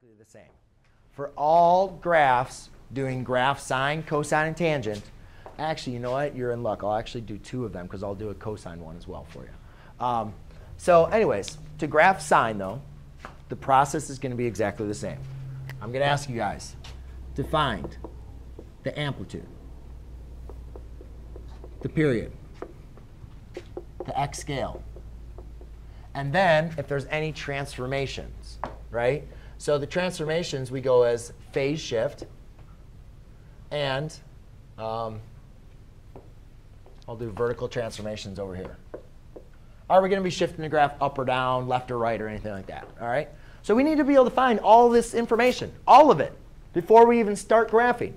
exactly the same. For all graphs doing graph sine, cosine, and tangent, actually, you know what? You're in luck. I'll actually do two of them because I'll do a cosine one as well for you. Um, so anyways, to graph sine, though, the process is going to be exactly the same. I'm going to ask you guys to find the amplitude, the period, the x scale, and then if there's any transformations, right? So the transformations we go as phase shift and um, I'll do vertical transformations over here. Are we going to be shifting the graph up or down, left or right, or anything like that? All right. So we need to be able to find all this information, all of it, before we even start graphing.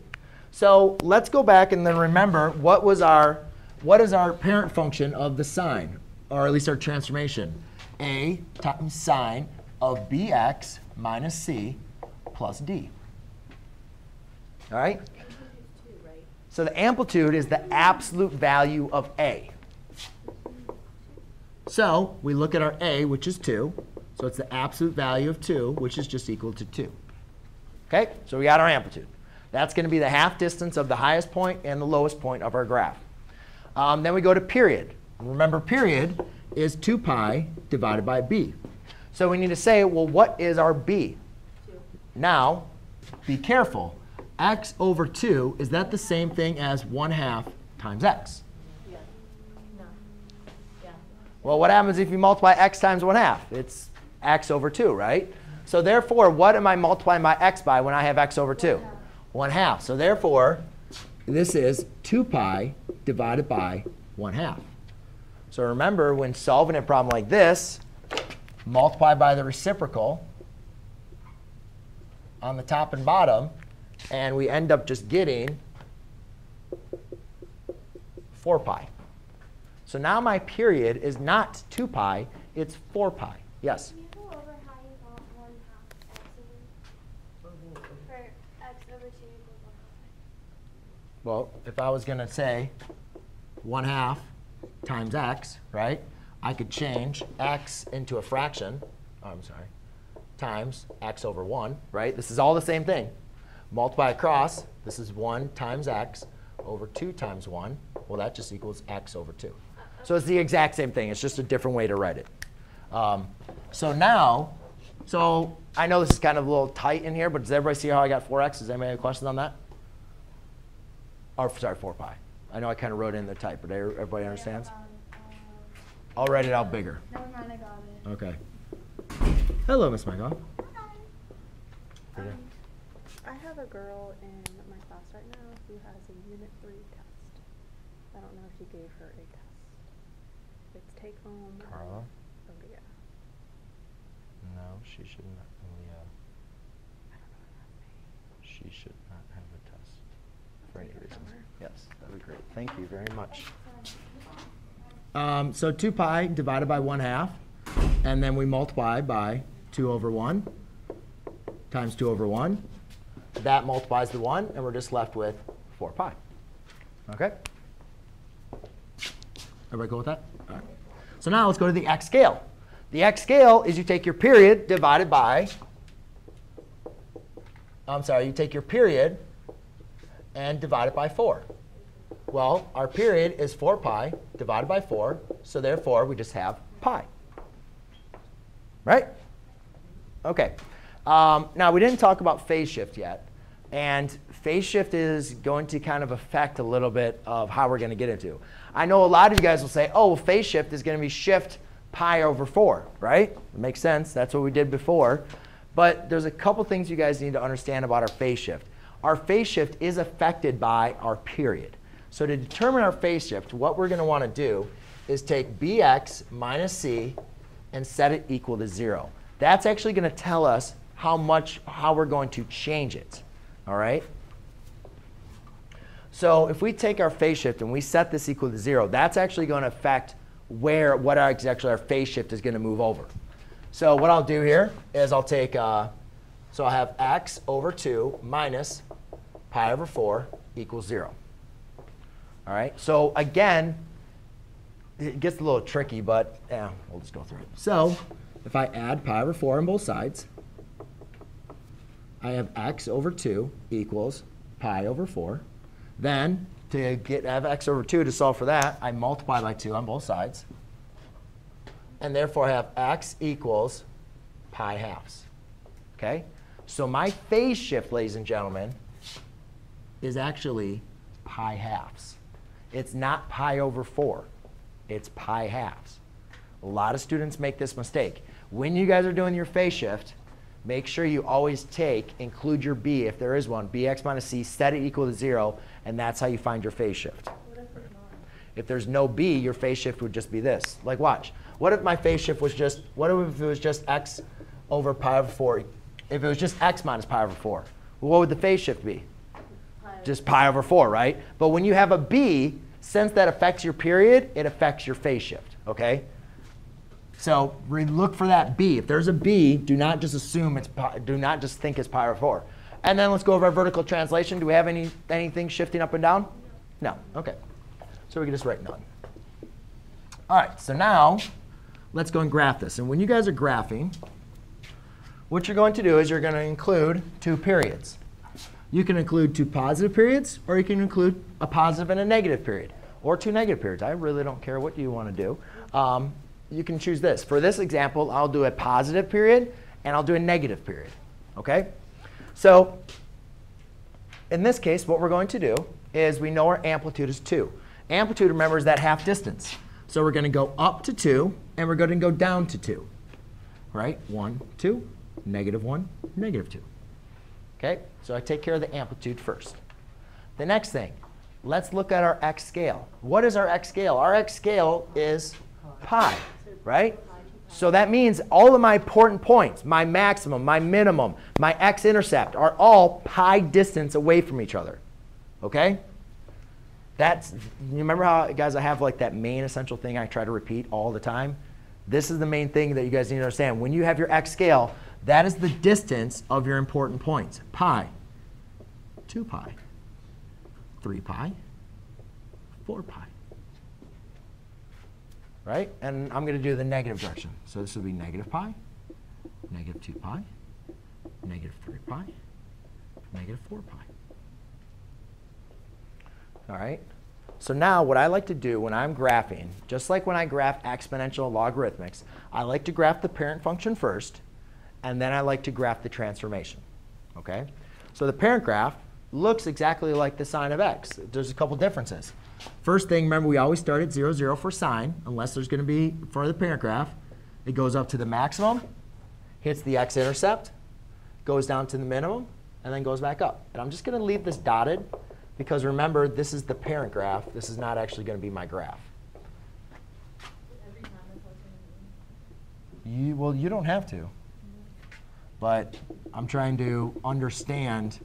So let's go back and then remember what was our what is our parent function of the sine, or at least our transformation? A times sine of bx minus c plus d. All right? So the amplitude is the absolute value of a. So we look at our a, which is 2. So it's the absolute value of 2, which is just equal to 2. OK? So we got our amplitude. That's going to be the half distance of the highest point and the lowest point of our graph. Um, then we go to period. Remember, period is 2 pi divided by b. So we need to say, well, what is our b? Two. Now, be careful. x over 2, is that the same thing as 1 half times x? Yeah. No. Yeah. Well, what happens if you multiply x times 1 half? It's x over 2, right? So therefore, what am I multiplying my x by when I have x over 2? 1 half. 1 half. So therefore, this is 2 pi divided by 1 half. So remember, when solving a problem like this, multiply by the reciprocal on the top and bottom, and we end up just getting 4 pi. So now my period is not 2 pi, it's 4 pi. Yes? Well, if I was going to say 1 half times x, right? I could change x into a fraction, oh, I'm sorry, times x over 1, right? This is all the same thing. Multiply across, this is 1 times x over 2 times 1. Well, that just equals x over 2. So it's the exact same thing. It's just a different way to write it. Um, so now, so I know this is kind of a little tight in here, but does everybody see how I got 4x? Does anybody have questions on that? Or sorry, 4 pi. I know I kind of wrote in the type, but everybody understands? I'll write it out bigger. Never mind, I got it. Okay. Hello, Miss Michael. Um, I have a girl in my class right now who has a Unit 3 test. I don't know if you gave her a test. It's take home. Carla? Oh, yeah. No, she should not. Leah. She should not have a test for any reason. Yes, that would be great. Thank you very much. Um, so 2 pi divided by 1 half, and then we multiply by 2 over 1 times 2 over 1. That multiplies the 1, and we're just left with 4 pi. OK? Everybody go with that? All right. So now let's go to the x scale. The x scale is you take your period divided by, I'm sorry, you take your period and divide it by 4. Well, our period is 4 pi divided by 4, so therefore we just have pi. Right? OK. Um, now, we didn't talk about phase shift yet. And phase shift is going to kind of affect a little bit of how we're going to get into. I know a lot of you guys will say, oh, well, phase shift is going to be shift pi over 4, right? It makes sense. That's what we did before. But there's a couple things you guys need to understand about our phase shift. Our phase shift is affected by our period. So to determine our phase shift, what we're going to want to do is take bx minus c and set it equal to 0. That's actually going to tell us how much, how we're going to change it. All right? So if we take our phase shift and we set this equal to 0, that's actually going to affect where, what our, actually our phase shift is going to move over. So what I'll do here is I'll take, uh, so I'll have x over 2 minus pi over 4 equals 0. All right, so again, it gets a little tricky, but yeah, we'll just go through it. So if I add pi over 4 on both sides, I have x over 2 equals pi over 4. Then, to get have x over 2 to solve for that, I multiply by 2 on both sides. And therefore, I have x equals pi halves. Okay? So my phase shift, ladies and gentlemen, is actually pi halves. It's not pi over 4. It's pi halves. A lot of students make this mistake. When you guys are doing your phase shift, make sure you always take, include your b if there is one, bx minus c, set it equal to 0, and that's how you find your phase shift. If there's no b, your phase shift would just be this. Like watch. What if my phase shift was just, what if it was just x over pi over 4? If it was just x minus pi over 4, well, what would the phase shift be? Just pi over 4, right? But when you have a b, since that affects your period, it affects your phase shift, okay? So look for that b. If there's a b, do not just assume it's pi, do not just think it's pi over 4. And then let's go over our vertical translation. Do we have any anything shifting up and down? No. Okay. So we can just write none. All right, so now let's go and graph this. And when you guys are graphing, what you're going to do is you're going to include two periods. You can include two positive periods, or you can include a positive and a negative period, or two negative periods. I really don't care what you want to do. Um, you can choose this. For this example, I'll do a positive period, and I'll do a negative period. Okay? So in this case, what we're going to do is we know our amplitude is 2. Amplitude, remember, is that half distance. So we're going to go up to 2, and we're going to go down to 2. Right? 1, 2, negative 1, negative 2. Okay? So I take care of the amplitude first. The next thing, let's look at our x scale. What is our x scale? Our x scale is pi, right? So that means all of my important points, my maximum, my minimum, my x-intercept, are all pi distance away from each other. Okay? That's, you remember how, guys, I have like that main essential thing I try to repeat all the time? This is the main thing that you guys need to understand. When you have your x scale, that is the distance of your important points. Pi, 2 pi, 3 pi, 4 pi. Right? And I'm going to do the negative direction. So this will be negative pi, negative 2 pi, negative 3 pi, negative 4 pi. All right? So now what I like to do when I'm graphing, just like when I graph exponential logarithmics, I like to graph the parent function first, and then I like to graph the transformation. Okay? So the parent graph looks exactly like the sine of x. There's a couple differences. First thing, remember we always start at 0, 0 for sine, unless there's going to be, for the parent graph, it goes up to the maximum, hits the x-intercept, goes down to the minimum, and then goes back up. And I'm just going to leave this dotted because remember, this is the parent graph. This is not actually going to be my graph. You, well, you don't have to. But I'm trying to understand.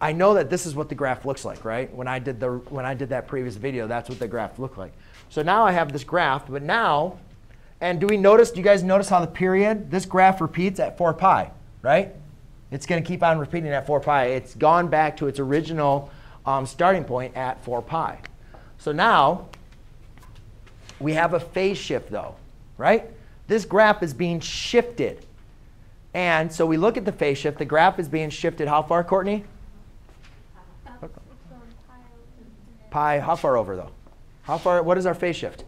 I know that this is what the graph looks like, right? When I did the when I did that previous video, that's what the graph looked like. So now I have this graph, but now, and do we notice? Do you guys notice how the period? This graph repeats at 4 pi, right? It's going to keep on repeating at 4 pi. It's gone back to its original um, starting point at 4 pi. So now we have a phase shift, though, right? This graph is being shifted. And so we look at the phase shift. The graph is being shifted how far, Courtney? Pi, how far over, though? How far? What is our phase shift?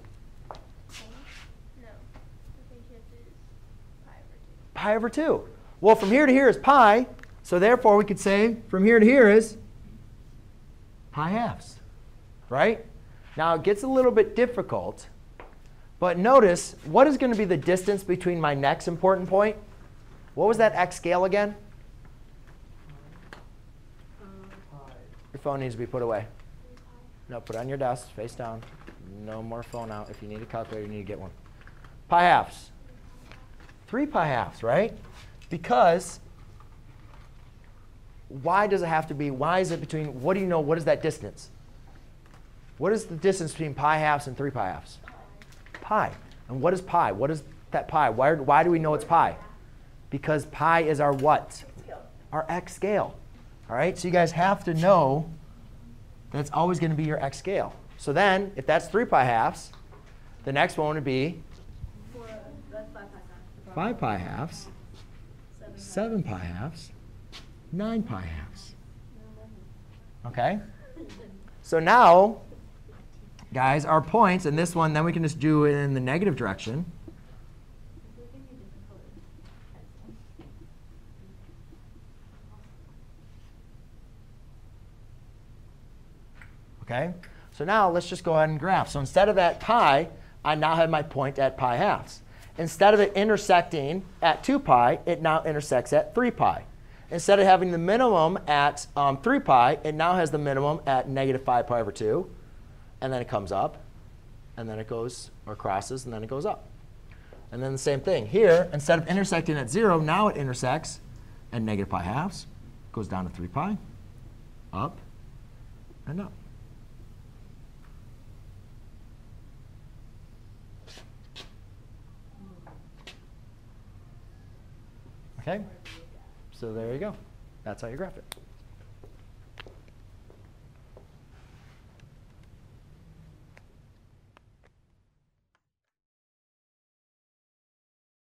Pi over 2. Well, from here to here is pi, so therefore we could say from here to here is pi halves, right? Now it gets a little bit difficult, but notice what is going to be the distance between my next important point? What was that x scale again? Your phone needs to be put away. No, put it on your desk, face down. No more phone out. If you need a calculator, you need to get one. Pi halves. 3 pi halves, right? Because why does it have to be, why is it between, what do you know, what is that distance? What is the distance between pi halves and 3 pi halves? Pi. And what is pi? What is that pi? Why, why do we know it's pi? Because pi is our what? Our x scale. All right, so you guys have to know that's always going to be your x scale. So then, if that's 3 pi halves, the next one would be 5 pi halves. 7 pi halves, 9 pi halves. Okay? So now, guys, our points, and this one, then we can just do it in the negative direction. Okay? So now let's just go ahead and graph. So instead of at pi, I now have my point at pi halves. Instead of it intersecting at 2 pi, it now intersects at 3 pi. Instead of having the minimum at um, 3 pi, it now has the minimum at negative 5 pi over 2. And then it comes up, and then it goes, or crosses, and then it goes up. And then the same thing. Here, instead of intersecting at 0, now it intersects at negative pi halves, goes down to 3 pi, up, and up. Okay? So there you go. That's how you graph it.